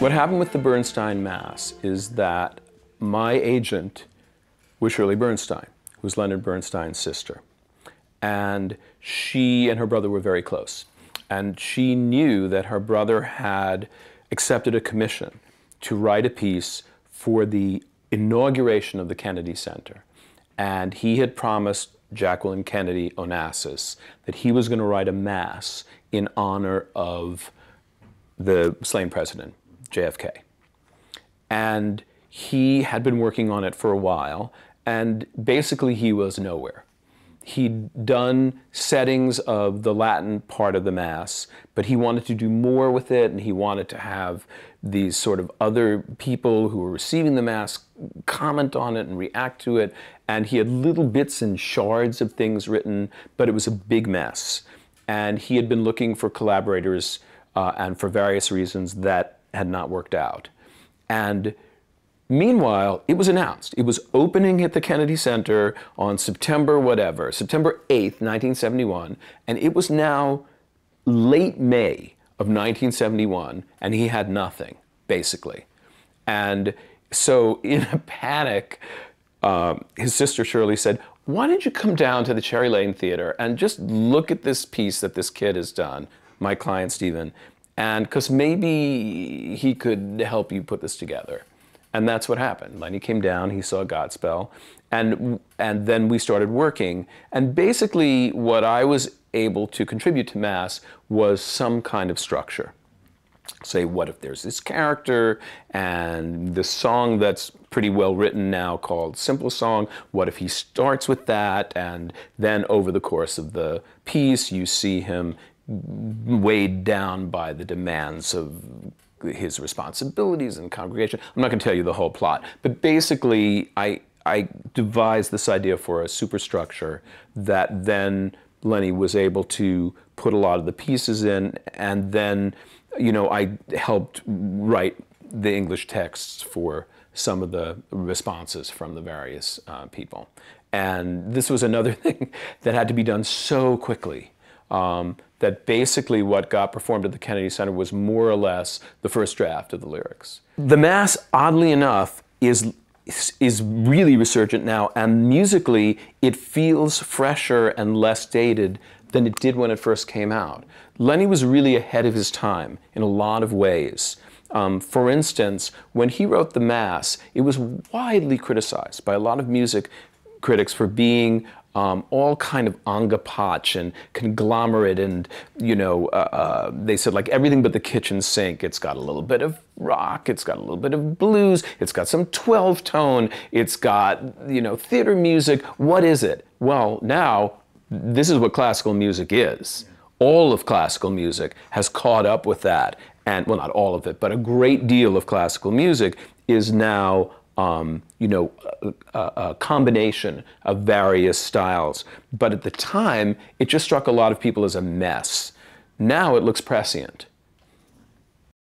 What happened with the Bernstein Mass is that my agent was Shirley Bernstein, who was Leonard Bernstein's sister. And she and her brother were very close. And she knew that her brother had accepted a commission to write a piece for the inauguration of the Kennedy Center. And he had promised Jacqueline Kennedy Onassis that he was going to write a mass in honor of the slain president, JFK. And he had been working on it for a while, and basically he was nowhere. He'd done settings of the Latin part of the Mass, but he wanted to do more with it, and he wanted to have these sort of other people who were receiving the Mass comment on it and react to it. And he had little bits and shards of things written, but it was a big mess. And he had been looking for collaborators, uh, and for various reasons that had not worked out. And meanwhile, it was announced. It was opening at the Kennedy Center on September whatever, September 8th, 1971, and it was now late May of 1971, and he had nothing, basically. And so, in a panic, um, his sister Shirley said, Why don't you come down to the Cherry Lane Theater and just look at this piece that this kid has done, my client Stephen, and because maybe he could help you put this together. And that's what happened. Lenny came down, he saw Godspell, and, and then we started working. And basically, what I was able to contribute to Mass was some kind of structure. Say, what if there's this character and the song that's pretty well written now called Simple Song? What if he starts with that and then over the course of the piece you see him weighed down by the demands of his responsibilities and congregation. I'm not going to tell you the whole plot, but basically, I I devised this idea for a superstructure that then Lenny was able to put a lot of the pieces in, and then, you know, I helped write the English texts for some of the responses from the various uh, people. And this was another thing that had to be done so quickly um, that basically what got performed at the Kennedy Center was more or less the first draft of the lyrics. The Mass, oddly enough, is is really resurgent now, and musically, it feels fresher and less dated than it did when it first came out. Lenny was really ahead of his time in a lot of ways. Um, for instance, when he wrote The Mass, it was widely criticized by a lot of music critics for being um, all kind of angapach and conglomerate and you know uh, uh, they said like everything but the kitchen sink. It's got a little bit of rock. It's got a little bit of blues. It's got some 12 tone. It's got you know theater music. What is it? Well now this is what classical music is. All of classical music has caught up with that. And well not all of it but a great deal of classical music is now um, you know, a, a, combination of various styles. But at the time, it just struck a lot of people as a mess. Now it looks prescient.